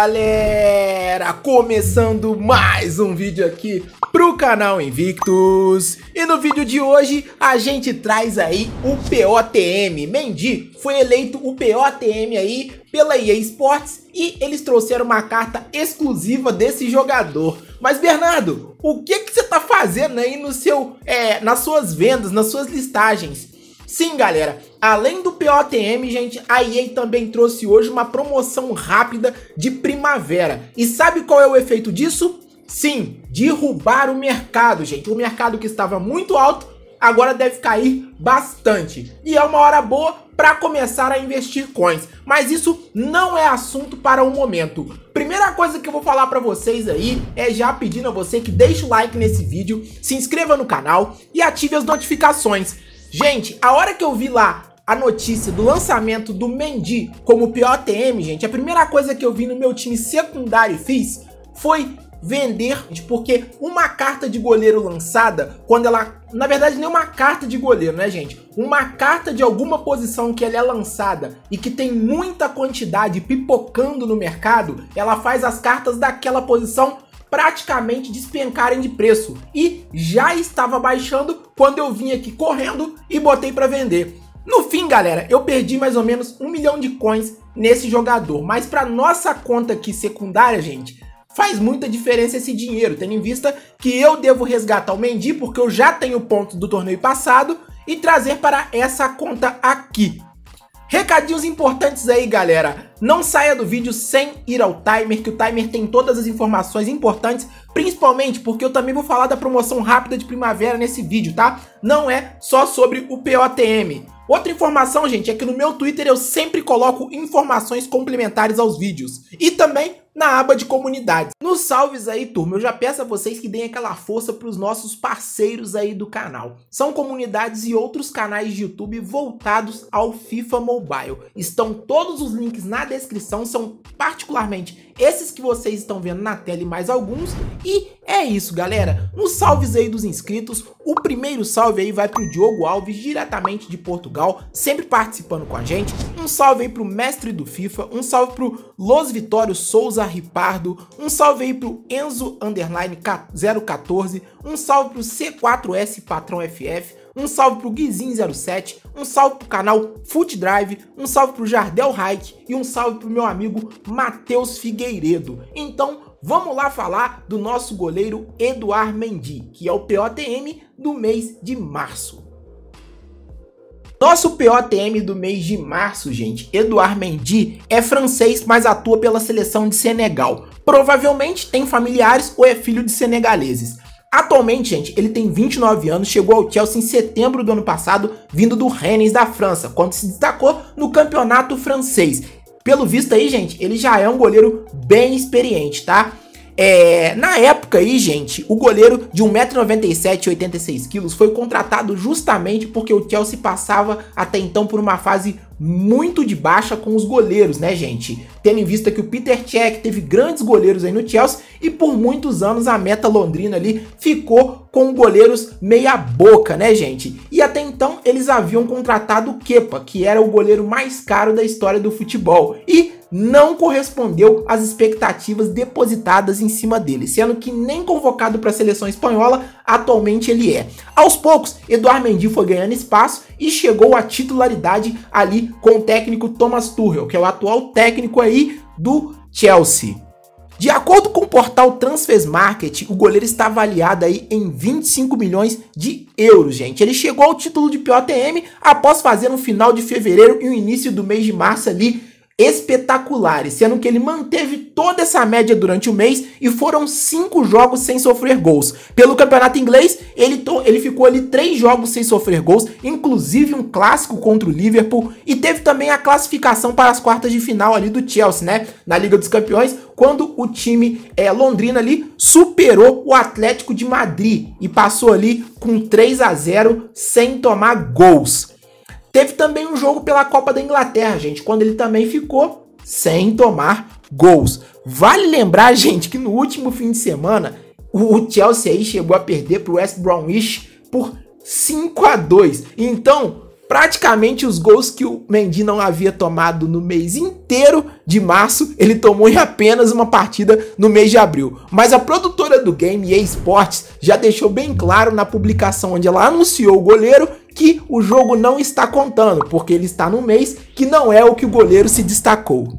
Galera, começando mais um vídeo aqui pro canal Invictus. E no vídeo de hoje a gente traz aí o POTM Mendy foi eleito o POTM aí pela EA Sports E eles trouxeram uma carta exclusiva desse jogador. Mas Bernardo, o que que você tá fazendo aí no seu, é, nas suas vendas, nas suas listagens? Sim, galera, além do POTM, gente, a EA também trouxe hoje uma promoção rápida de primavera. E sabe qual é o efeito disso? Sim, derrubar o mercado, gente. O mercado que estava muito alto, agora deve cair bastante. E é uma hora boa para começar a investir coins. Mas isso não é assunto para o momento. Primeira coisa que eu vou falar para vocês aí é já pedindo a você que deixe o like nesse vídeo, se inscreva no canal e ative as notificações. Gente, a hora que eu vi lá a notícia do lançamento do Mendy como POTM, gente, a primeira coisa que eu vi no meu time secundário fiz foi vender, porque uma carta de goleiro lançada, quando ela, na verdade nem uma carta de goleiro, né gente? Uma carta de alguma posição que ela é lançada e que tem muita quantidade pipocando no mercado, ela faz as cartas daquela posição praticamente despencarem de preço e já estava baixando quando eu vim aqui correndo e botei para vender. No fim, galera, eu perdi mais ou menos um milhão de coins nesse jogador, mas para nossa conta aqui secundária, gente, faz muita diferença esse dinheiro, tendo em vista que eu devo resgatar o Mendy porque eu já tenho pontos do torneio passado e trazer para essa conta aqui. Recadinhos importantes aí, galera. Não saia do vídeo sem ir ao timer, que o timer tem todas as informações importantes, principalmente porque eu também vou falar da promoção rápida de primavera nesse vídeo, tá? Não é só sobre o POTM. Outra informação, gente, é que no meu Twitter eu sempre coloco informações complementares aos vídeos. E também na aba de comunidades. Nos salves aí, turma, eu já peço a vocês que deem aquela força para os nossos parceiros aí do canal. São comunidades e outros canais de YouTube voltados ao FIFA Mobile. Estão todos os links na descrição, são particularmente esses que vocês estão vendo na tela e mais alguns. E é isso, galera. Nos salves aí dos inscritos, o primeiro salve aí vai pro Diogo Alves, diretamente de Portugal, sempre participando com a gente. Um salve aí pro mestre do FIFA, um salve pro Los Vitório Souza Ripardo, um salve aí pro Enzo Underline 014, um salve pro C4S Patrão FF, um salve pro Guizinho07, um salve pro canal Foot Drive, um salve pro Jardel Hike. E um salve pro meu amigo Matheus Figueiredo. Então, vamos lá falar do nosso goleiro Eduard Mendy, que é o POTM do mês de março. Nosso POTM do mês de março, gente, Eduard Mendy, é francês, mas atua pela seleção de Senegal. Provavelmente tem familiares ou é filho de senegaleses. Atualmente, gente, ele tem 29 anos, chegou ao Chelsea em setembro do ano passado, vindo do Rennes da França, quando se destacou no campeonato francês. Pelo visto aí, gente, ele já é um goleiro bem experiente, tá? É, na época aí, gente, o goleiro de 1,97m e 86kg foi contratado justamente porque o Chelsea passava até então por uma fase muito de baixa com os goleiros, né, gente? Tendo em vista que o Peter Cech teve grandes goleiros aí no Chelsea e por muitos anos a meta londrina ali ficou com goleiros meia boca, né, gente? E até então eles haviam contratado o Kepa, que era o goleiro mais caro da história do futebol. E não correspondeu às expectativas depositadas em cima dele, sendo que nem convocado para a seleção espanhola atualmente ele é. Aos poucos, Eduardo Mendy foi ganhando espaço e chegou à titularidade ali com o técnico Thomas Tuchel, que é o atual técnico aí do Chelsea. De acordo com o portal Transfers Market, o goleiro está avaliado aí em 25 milhões de euros, gente. Ele chegou ao título de POTM após fazer no final de fevereiro e o início do mês de março ali espetaculares, sendo que ele manteve toda essa média durante o mês e foram cinco jogos sem sofrer gols. Pelo campeonato inglês, ele, ele ficou ali três jogos sem sofrer gols, inclusive um clássico contra o Liverpool, e teve também a classificação para as quartas de final ali do Chelsea, né? Na Liga dos Campeões, quando o time é, londrina ali superou o Atlético de Madrid e passou ali com 3 a 0 sem tomar gols. Teve também um jogo pela Copa da Inglaterra, gente, quando ele também ficou sem tomar gols. Vale lembrar, gente, que no último fim de semana o Chelsea aí chegou a perder para o West Bromwich por 5 a 2. Então, praticamente os gols que o Mendy não havia tomado no mês inteiro de março, ele tomou em apenas uma partida no mês de abril. Mas a produtora do game, EA Sports, já deixou bem claro na publicação onde ela anunciou o goleiro que o jogo não está contando, porque ele está no mês que não é o que o goleiro se destacou.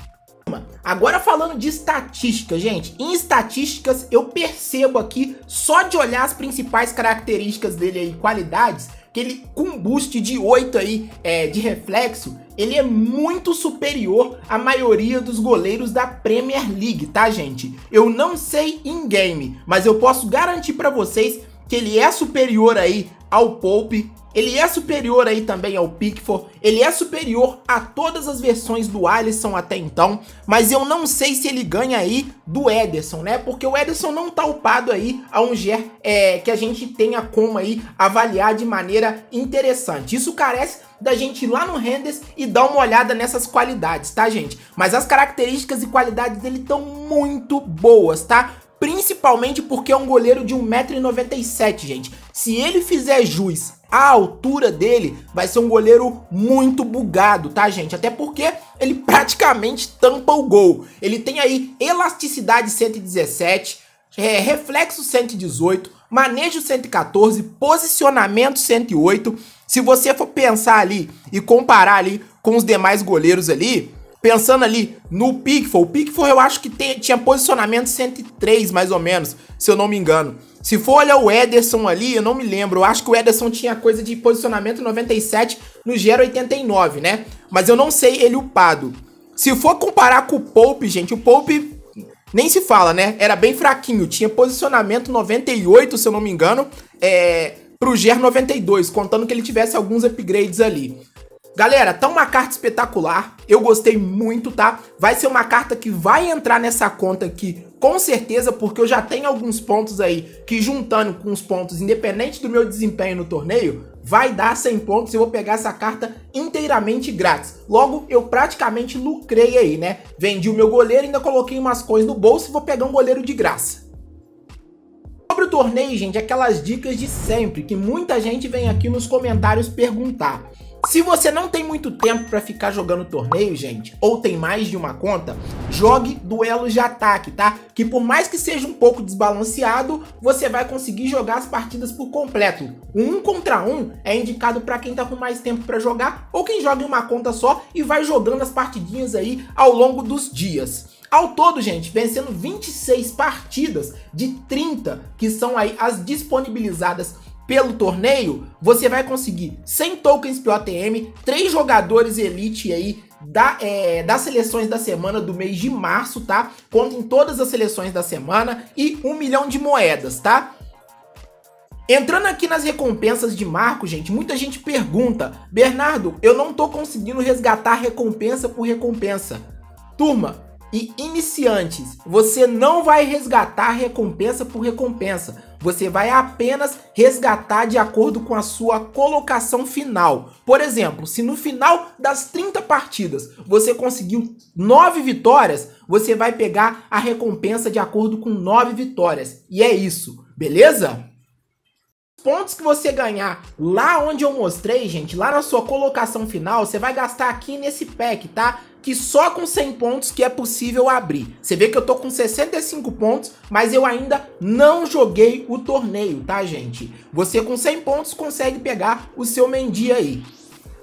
Agora falando de estatística, gente, em estatísticas eu percebo aqui, só de olhar as principais características dele aí, qualidades, que ele com boost de 8 aí é, de reflexo, ele é muito superior à maioria dos goleiros da Premier League, tá gente? Eu não sei em game, mas eu posso garantir para vocês que ele é superior aí ao Pope, ele é superior aí também ao Pickford, ele é superior a todas as versões do Alisson até então, mas eu não sei se ele ganha aí do Ederson, né? Porque o Ederson não tá upado aí a um GER é, que a gente tenha como aí avaliar de maneira interessante. Isso carece da gente ir lá no Renders e dar uma olhada nessas qualidades, tá, gente? Mas as características e qualidades dele estão muito boas, tá? Principalmente porque é um goleiro de 1,97m, gente. Se ele fizer jus à altura dele, vai ser um goleiro muito bugado, tá, gente? Até porque ele praticamente tampa o gol. Ele tem aí elasticidade 117, é, reflexo 118, manejo 114, posicionamento 108. Se você for pensar ali e comparar ali com os demais goleiros ali, pensando ali no Pickford, o Pickford eu acho que tem, tinha posicionamento 103 mais ou menos, se eu não me engano. Se for olhar o Ederson ali, eu não me lembro, eu acho que o Ederson tinha coisa de posicionamento 97 no Gero 89, né? Mas eu não sei ele upado. Se for comparar com o Pope, gente, o Pope nem se fala, né? Era bem fraquinho, tinha posicionamento 98, se eu não me engano, é, pro GER 92, contando que ele tivesse alguns upgrades ali. Galera, tá uma carta espetacular, eu gostei muito, tá? Vai ser uma carta que vai entrar nessa conta aqui, com certeza, porque eu já tenho alguns pontos aí, que juntando com os pontos, independente do meu desempenho no torneio, vai dar 100 pontos e eu vou pegar essa carta inteiramente grátis. Logo, eu praticamente lucrei aí, né? Vendi o meu goleiro, ainda coloquei umas coisas no bolso e vou pegar um goleiro de graça. Sobre o torneio, gente, aquelas dicas de sempre, que muita gente vem aqui nos comentários perguntar. Se você não tem muito tempo para ficar jogando torneio, gente, ou tem mais de uma conta, jogue duelos de ataque, tá? Que por mais que seja um pouco desbalanceado, você vai conseguir jogar as partidas por completo. Um contra um é indicado para quem tá com mais tempo para jogar ou quem joga em uma conta só e vai jogando as partidinhas aí ao longo dos dias. Ao todo, gente, vencendo 26 partidas de 30 que são aí as disponibilizadas pelo torneio, você vai conseguir 100 tokens POTM, 3 jogadores elite aí da, é, das seleções da semana do mês de março, tá? Contem todas as seleções da semana e 1 milhão de moedas, tá? Entrando aqui nas recompensas de marco, gente, muita gente pergunta, Bernardo, eu não tô conseguindo resgatar recompensa por recompensa. Turma, e iniciantes, você não vai resgatar recompensa por recompensa. Você vai apenas resgatar de acordo com a sua colocação final. Por exemplo, se no final das 30 partidas você conseguiu 9 vitórias, você vai pegar a recompensa de acordo com 9 vitórias. E é isso, beleza? Pontos que você ganhar lá onde eu mostrei, gente, lá na sua colocação final, você vai gastar aqui nesse pack, tá? que só com 100 pontos que é possível abrir. Você vê que eu tô com 65 pontos, mas eu ainda não joguei o torneio, tá, gente? Você com 100 pontos consegue pegar o seu Mendy aí.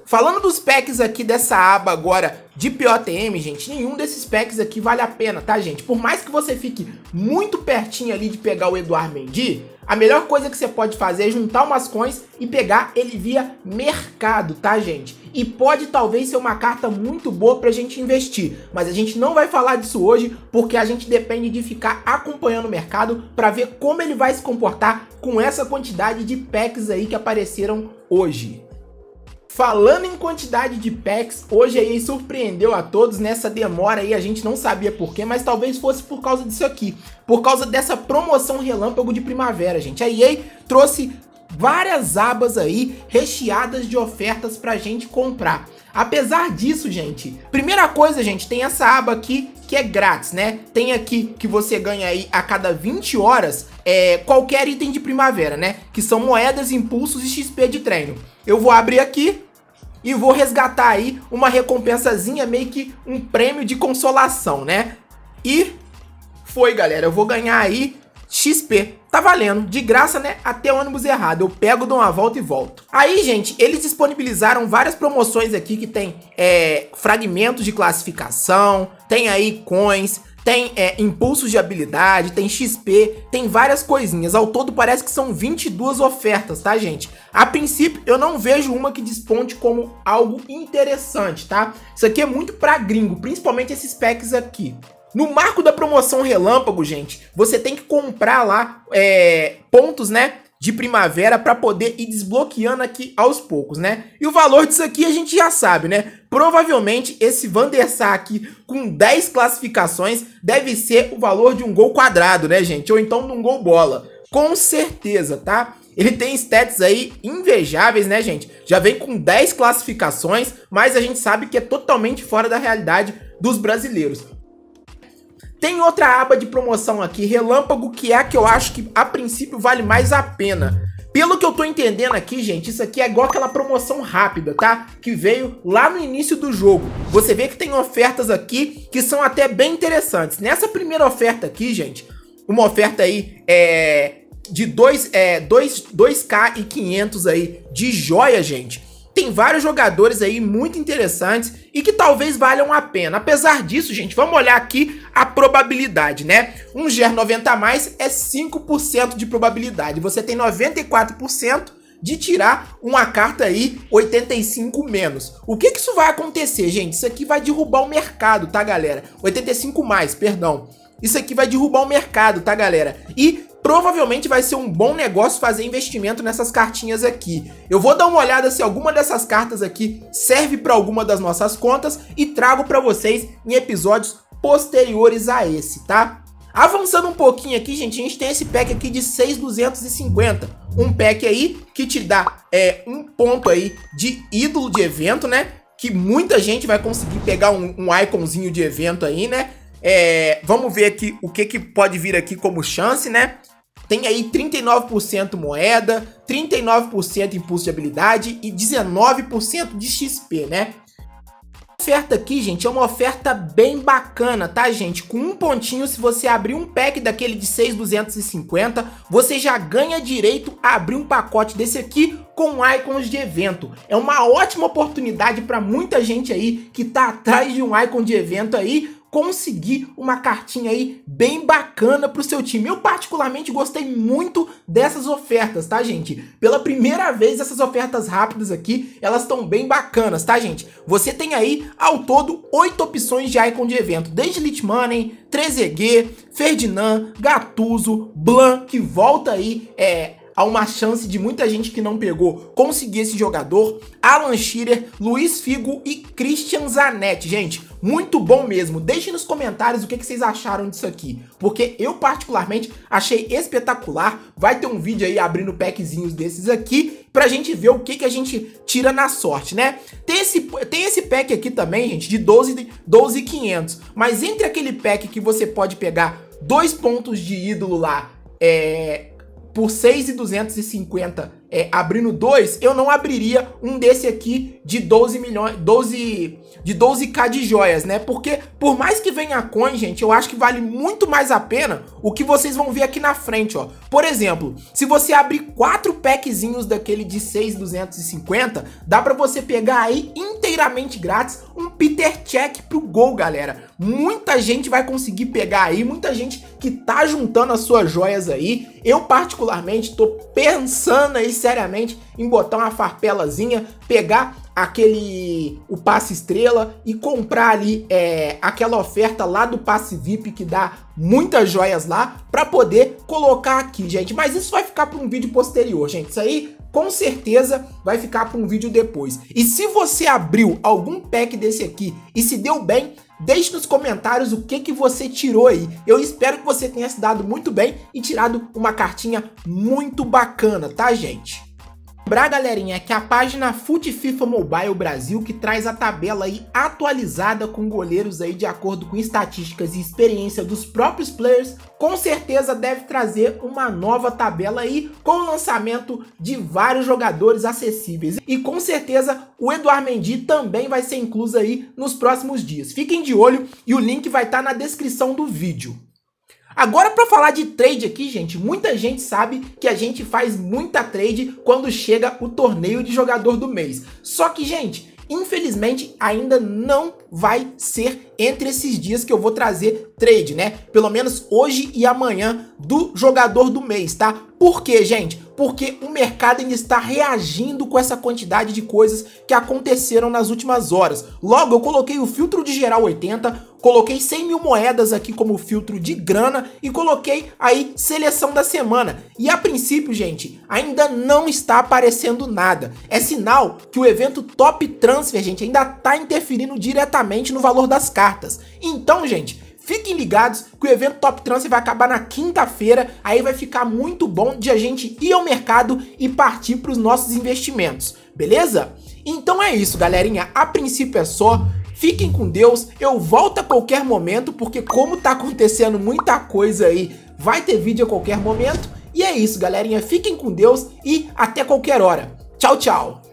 Falando dos packs aqui dessa aba agora de POTM, gente, nenhum desses packs aqui vale a pena, tá, gente? Por mais que você fique muito pertinho ali de pegar o Eduardo Mendy, a melhor coisa que você pode fazer é juntar umas coins e pegar ele via mercado, tá, gente? E pode talvez ser uma carta muito boa pra gente investir, mas a gente não vai falar disso hoje porque a gente depende de ficar acompanhando o mercado para ver como ele vai se comportar com essa quantidade de packs aí que apareceram hoje. Falando em quantidade de packs, hoje aí surpreendeu a todos nessa demora aí, a gente não sabia porquê, mas talvez fosse por causa disso aqui. Por causa dessa promoção relâmpago de primavera, gente. A EA trouxe várias abas aí recheadas de ofertas pra gente comprar. Apesar disso, gente, primeira coisa, gente, tem essa aba aqui que é grátis, né? Tem aqui que você ganha aí a cada 20 horas é, qualquer item de primavera, né? Que são moedas, impulsos e XP de treino. Eu vou abrir aqui, e vou resgatar aí uma recompensazinha, meio que um prêmio de consolação, né? E foi, galera, eu vou ganhar aí XP. Tá valendo, de graça, né? Até ônibus errado. Eu pego, dou uma volta e volto. Aí, gente, eles disponibilizaram várias promoções aqui que tem é, fragmentos de classificação, tem aí coins, tem é, impulsos de habilidade, tem XP, tem várias coisinhas. Ao todo parece que são 22 ofertas, tá, gente? A princípio, eu não vejo uma que desponte como algo interessante, tá? Isso aqui é muito pra gringo, principalmente esses packs aqui. No marco da promoção Relâmpago, gente, você tem que comprar lá é, pontos, né? De primavera para poder ir desbloqueando aqui aos poucos, né? E o valor disso aqui a gente já sabe, né? Provavelmente esse Van der Sar aqui com 10 classificações deve ser o valor de um gol quadrado, né, gente? Ou então de um gol bola. Com certeza, tá? Ele tem stats aí invejáveis, né, gente? Já vem com 10 classificações, mas a gente sabe que é totalmente fora da realidade dos brasileiros. Tem outra aba de promoção aqui, Relâmpago, que é a que eu acho que a princípio vale mais a pena. Pelo que eu tô entendendo aqui, gente, isso aqui é igual aquela promoção rápida, tá? Que veio lá no início do jogo. Você vê que tem ofertas aqui que são até bem interessantes. Nessa primeira oferta aqui, gente, uma oferta aí é, de 2, é, 2, 2K e 500 aí de joia, gente tem vários jogadores aí muito interessantes e que talvez valham a pena. Apesar disso, gente, vamos olhar aqui a probabilidade, né? Um GER 90 mais é 5% de probabilidade. Você tem 94% de tirar uma carta aí 85 menos. O que que isso vai acontecer, gente? Isso aqui vai derrubar o mercado, tá, galera? 85 mais, perdão. Isso aqui vai derrubar o mercado, tá, galera? E provavelmente vai ser um bom negócio fazer investimento nessas cartinhas aqui. Eu vou dar uma olhada se alguma dessas cartas aqui serve para alguma das nossas contas e trago para vocês em episódios posteriores a esse, tá? Avançando um pouquinho aqui, gente, a gente tem esse pack aqui de 6,250. Um pack aí que te dá é, um ponto aí de ídolo de evento, né? Que muita gente vai conseguir pegar um, um iconzinho de evento aí, né? É, vamos ver aqui o que, que pode vir aqui como chance, né? Tem aí 39% moeda, 39% impulso de habilidade e 19% de XP, né? Oferta aqui, gente, é uma oferta bem bacana, tá, gente? Com um pontinho, se você abrir um pack daquele de 6,250, você já ganha direito a abrir um pacote desse aqui com icons de evento. É uma ótima oportunidade para muita gente aí que tá atrás de um icon de evento aí conseguir uma cartinha aí bem bacana pro seu time. Eu particularmente gostei muito dessas ofertas, tá, gente? Pela primeira vez, essas ofertas rápidas aqui, elas estão bem bacanas, tá, gente? Você tem aí, ao todo, oito opções de icon de evento, desde Lit Money, 3EG, Ferdinand, Gatuso, Blanc, que volta aí, é há uma chance de muita gente que não pegou conseguir esse jogador. Alan Shearer, Luiz Figo e Christian Zanetti. Gente, muito bom mesmo. Deixem nos comentários o que, vocês acharam disso aqui, porque eu particularmente achei espetacular. Vai ter um vídeo aí abrindo packzinhos desses aqui pra gente ver o que, que a gente tira na sorte, né? Tem esse, tem esse pack aqui também, gente, de 12, 12,500. Mas entre aquele pack que você pode pegar dois pontos de ídolo lá, é, por 6,250 é, abrindo dois, eu não abriria um desse aqui de 12 milhões, 12, de 12k de joias, né? Porque por mais que venha coin, gente, eu acho que vale muito mais a pena o que vocês vão ver aqui na frente, ó. Por exemplo, se você abrir quatro packzinhos daquele de 6,250, dá para você pegar aí inteiramente grátis um Peter Check pro gol, galera. Muita gente vai conseguir pegar aí, muita gente que tá juntando as suas joias aí. Eu particularmente tô pensando aí seriamente em botar uma farpelazinha, pegar aquele o passe estrela e comprar ali é, aquela oferta lá do passe VIP que dá muitas joias lá para poder colocar aqui, gente. Mas isso vai ficar para um vídeo posterior, gente. Isso aí com certeza vai ficar para um vídeo depois. E se você abriu algum pack desse aqui e se deu bem, Deixe nos comentários o que, que você tirou aí. Eu espero que você tenha se dado muito bem e tirado uma cartinha muito bacana, tá, gente? Lembrar, galerinha, que a página Fute FIFA Mobile Brasil, que traz a tabela aí atualizada com goleiros aí de acordo com estatísticas e experiência dos próprios players, com certeza deve trazer uma nova tabela aí com o lançamento de vários jogadores acessíveis. E com certeza o Eduardo Mendy também vai ser incluso aí nos próximos dias. Fiquem de olho e o link vai estar tá na descrição do vídeo. Agora para falar de trade aqui, gente, muita gente sabe que a gente faz muita trade quando chega o torneio de jogador do mês. Só que, gente, infelizmente ainda não vai ser entre esses dias que eu vou trazer trade, né? Pelo menos hoje e amanhã do jogador do mês, tá? Por quê, gente? Porque o mercado ainda está reagindo com essa quantidade de coisas que aconteceram nas últimas horas. Logo, eu coloquei o filtro de geral 80, coloquei 100 mil moedas aqui como filtro de grana e coloquei aí seleção da semana. E a princípio, gente, ainda não está aparecendo nada. É sinal que o evento Top Transfer, gente, ainda está interferindo diretamente no valor das cartas. Então, gente, Fiquem ligados que o evento Top Transfer vai acabar na quinta-feira, aí vai ficar muito bom de a gente ir ao mercado e partir para os nossos investimentos, beleza? Então é isso, galerinha. A princípio é só. Fiquem com Deus, eu volto a qualquer momento, porque como tá acontecendo muita coisa aí, vai ter vídeo a qualquer momento. E é isso, galerinha. Fiquem com Deus e até qualquer hora. Tchau, tchau.